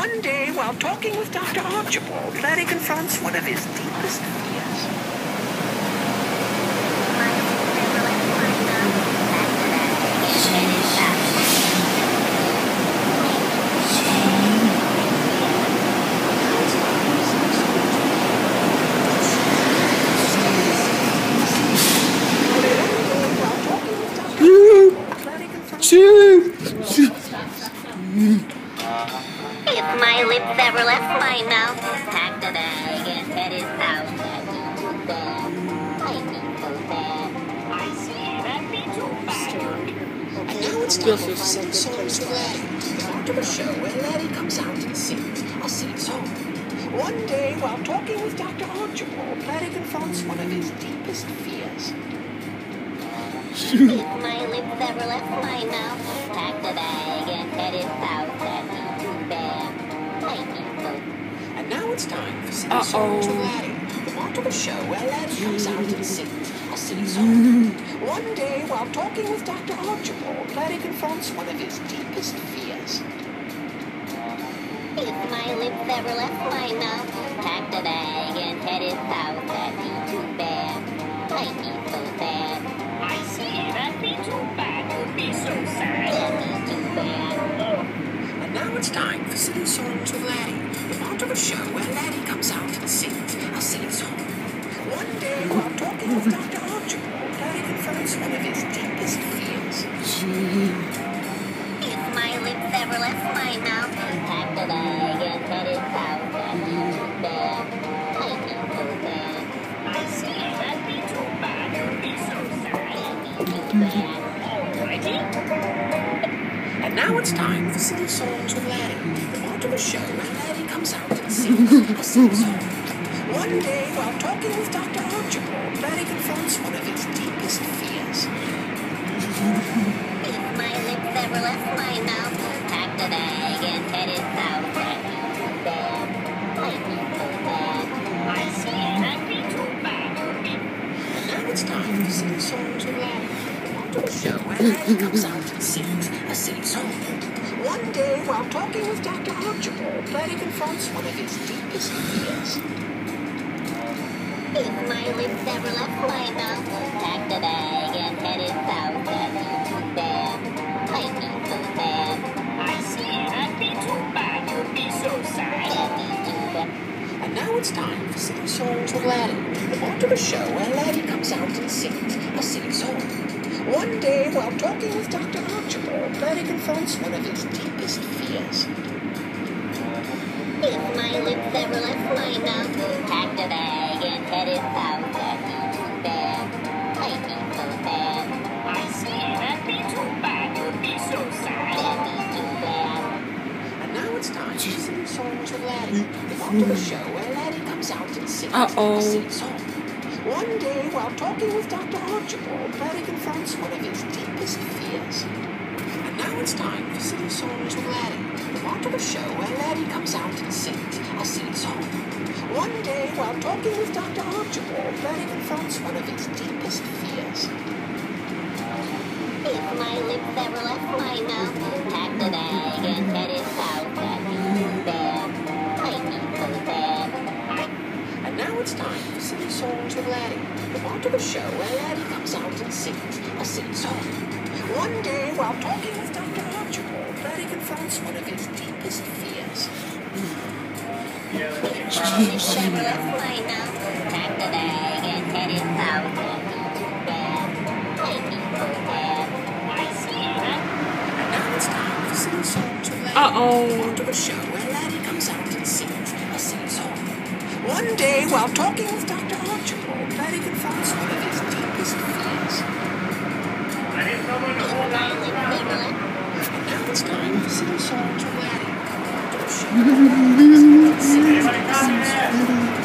One day, while talking with Dr. Archibald, Larry confronts one of his deepest fears. While lips ever left my mouth, packed a bag and headed south, that'd be too bad. I'd be so sad. I see, that'd be too bad. And now it's time for sing songs with Laddie. The part of a show where Laddie comes out and sings a silly song. One day, while talking with Dr. Archibald, Larry confronts one of his deepest fears. My lips ever left my mouth, packed a bag and headed south, it's time for sing songs with Laddie. The part of a show where Laddie comes out and sings a silly song. One day, while talking with Dr. Archibald, Larry confronts one of his deepest fears. If my lips ever left my mouth, packed a bag and headed south, that'd be too bad. I'd be so sad. I see, that'd be too bad. You'd be so sad. That'd be too bad. And now it's time for silly songs with Laddie. The of a show where Laddie comes out and sings a silly song. One day, while talking with Dr. Archibald, Larry confronts one of his deepest fears. If my lips ever left my mouth, packed a bag and headed south, that'd be too bad. I'd be so sad. I see, that'd be too bad. You'd be so sad. That'd be too bad. Alrighty. And now it's time for silly songs with Laddie. The part of a show where Laddie comes out and sings a silly song. One day, while talking with Dr. Archibald, Larry confronts one of his deepest fears. If my lips ever left my mouth, packed a bag and headed south, that'd be too bad. I'd be so sad. I see, that'd be too bad. And now it's time for silly songs with Laddie. The part a show where Laddie comes out and sings a silly song. One day, while talking with Dr. Archibald, Larry confronts one of his deepest fears. If my lips ever left my mouth, packed a bag and headed south, that'd be too bad. I'd be sad. I see, that'd be too bad. You'd be so sad. Be too bad. And now it's time for silly songs with Laddie. The part of a show where Laddie comes out and sings a silly song. One day, while talking with Dr. Archibald, Larry confronts one of his deepest fears. If my lips ever left my mouth, packed a bag and headed south, that'd be too bad. I'd be so sad. I see, that'd be too bad. You'd be so sad. That'd be too bad. And now it's time for silly songs with Laddie. The mm-hmm. part of a show where Laddie comes out and sings Uh-oh. One day, while talking with Dr. Archibald, Larry confronts one of his deepest fears. And now it's time for silly songs with Laddie. The part of a show where Laddie comes out and sings a silly song. One day, while talking with Dr. Archibald, Larry confronts one of his deepest fears. If my lips ever left my The a show where Laddie comes out and sings a silly song. One day, while talking with Dr. Archibald, Larry confronts one of his deepest fears. If my lips ever left my mouth, packed bag and headed south, that'd be too bad. I'd be so sad. I see that. And now it's time for silly songs with Laddie. Uh-oh. The part of a show where Laddie comes out and sings a silly song. One day, while talking with Dr. Thank you.